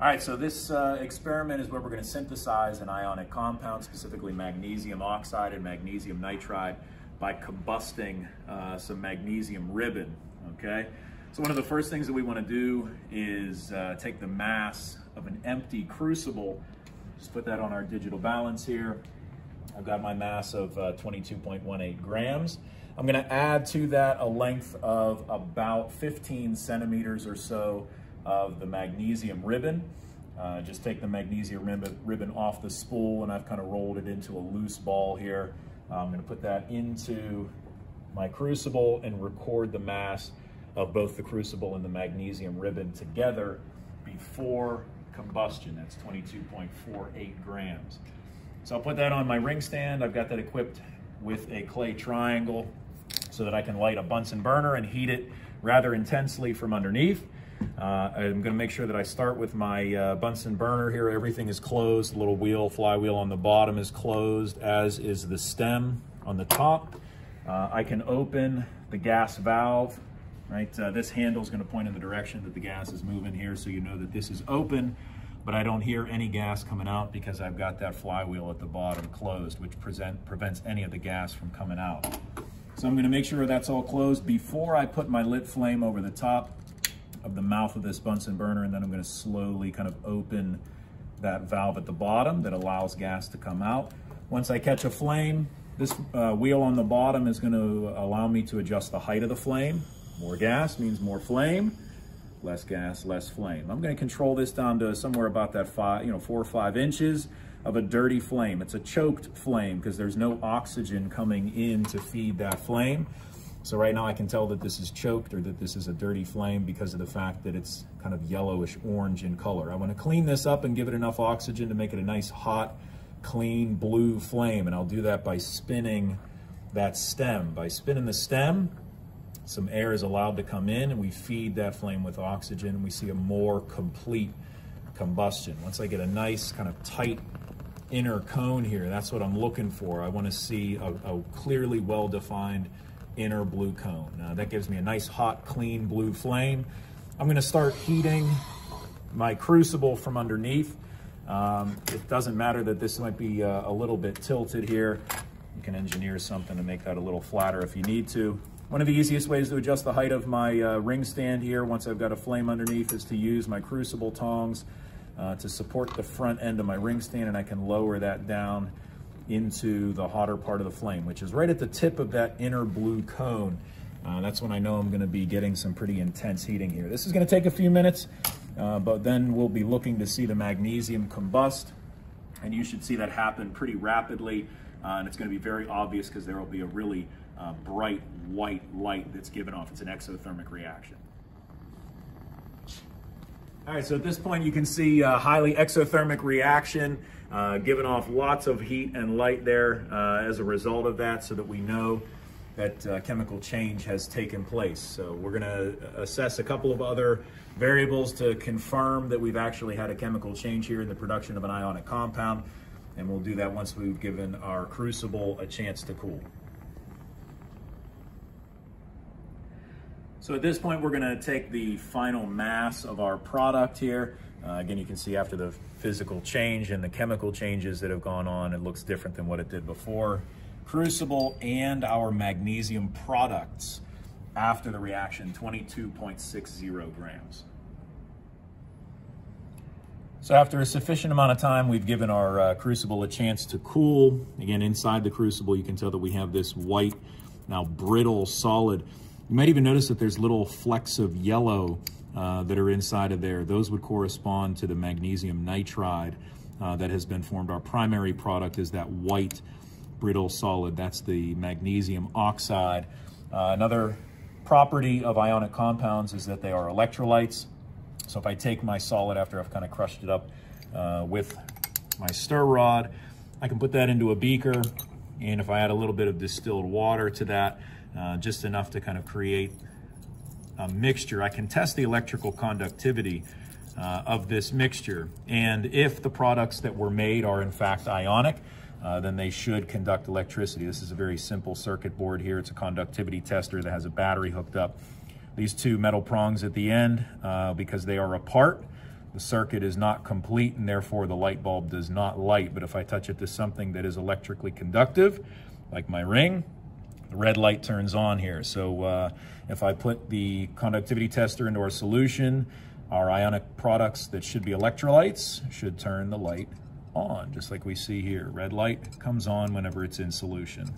All right, so this uh, experiment is where we're gonna synthesize an ionic compound, specifically magnesium oxide and magnesium nitride by combusting uh, some magnesium ribbon, okay? So one of the first things that we wanna do is uh, take the mass of an empty crucible, just put that on our digital balance here. I've got my mass of uh, 22.18 grams. I'm gonna add to that a length of about 15 centimeters or so of the magnesium ribbon. Uh, just take the magnesium ribbon off the spool and I've kind of rolled it into a loose ball here. Uh, I'm gonna put that into my crucible and record the mass of both the crucible and the magnesium ribbon together before combustion. That's 22.48 grams. So I'll put that on my ring stand. I've got that equipped with a clay triangle so that I can light a Bunsen burner and heat it rather intensely from underneath. Uh, I'm gonna make sure that I start with my uh, Bunsen burner here. Everything is closed. The little wheel, flywheel on the bottom is closed, as is the stem on the top. Uh, I can open the gas valve, right? Uh, this handle is gonna point in the direction that the gas is moving here so you know that this is open, but I don't hear any gas coming out because I've got that flywheel at the bottom closed, which present, prevents any of the gas from coming out. So I'm gonna make sure that's all closed before I put my lit flame over the top of the mouth of this Bunsen burner, and then I'm gonna slowly kind of open that valve at the bottom that allows gas to come out. Once I catch a flame, this uh, wheel on the bottom is gonna allow me to adjust the height of the flame. More gas means more flame, less gas, less flame. I'm gonna control this down to somewhere about that five, you know, four or five inches of a dirty flame. It's a choked flame because there's no oxygen coming in to feed that flame. So right now I can tell that this is choked or that this is a dirty flame because of the fact that it's kind of yellowish orange in color. I want to clean this up and give it enough oxygen to make it a nice hot, clean blue flame. And I'll do that by spinning that stem. By spinning the stem, some air is allowed to come in and we feed that flame with oxygen and we see a more complete combustion. Once I get a nice kind of tight inner cone here. That's what I'm looking for. I want to see a, a clearly well-defined inner blue cone. Uh, that gives me a nice hot, clean blue flame. I'm going to start heating my crucible from underneath. Um, it doesn't matter that this might be uh, a little bit tilted here. You can engineer something to make that a little flatter if you need to. One of the easiest ways to adjust the height of my uh, ring stand here, once I've got a flame underneath, is to use my crucible tongs uh, to support the front end of my ring stand and I can lower that down into the hotter part of the flame, which is right at the tip of that inner blue cone. Uh, that's when I know I'm gonna be getting some pretty intense heating here. This is gonna take a few minutes, uh, but then we'll be looking to see the magnesium combust, and you should see that happen pretty rapidly, uh, and it's gonna be very obvious because there will be a really uh, bright white light that's given off. It's an exothermic reaction. All right, so at this point you can see a highly exothermic reaction, uh, giving off lots of heat and light there uh, as a result of that so that we know that uh, chemical change has taken place. So we're gonna assess a couple of other variables to confirm that we've actually had a chemical change here in the production of an ionic compound, and we'll do that once we've given our crucible a chance to cool. So at this point, we're gonna take the final mass of our product here. Uh, again, you can see after the physical change and the chemical changes that have gone on, it looks different than what it did before. Crucible and our magnesium products after the reaction, 22.60 grams. So after a sufficient amount of time, we've given our uh, crucible a chance to cool. Again, inside the crucible, you can tell that we have this white, now brittle solid. You might even notice that there's little flecks of yellow uh, that are inside of there. Those would correspond to the magnesium nitride uh, that has been formed. Our primary product is that white brittle solid. That's the magnesium oxide. Uh, another property of ionic compounds is that they are electrolytes. So if I take my solid after I've kind of crushed it up uh, with my stir rod, I can put that into a beaker. And if I add a little bit of distilled water to that, uh, just enough to kind of create a mixture. I can test the electrical conductivity uh, of this mixture. And if the products that were made are in fact ionic, uh, then they should conduct electricity. This is a very simple circuit board here. It's a conductivity tester that has a battery hooked up. These two metal prongs at the end, uh, because they are apart, the circuit is not complete and therefore the light bulb does not light. But if I touch it to something that is electrically conductive, like my ring, the red light turns on here. So uh, if I put the conductivity tester into our solution, our ionic products that should be electrolytes should turn the light on, just like we see here. Red light comes on whenever it's in solution.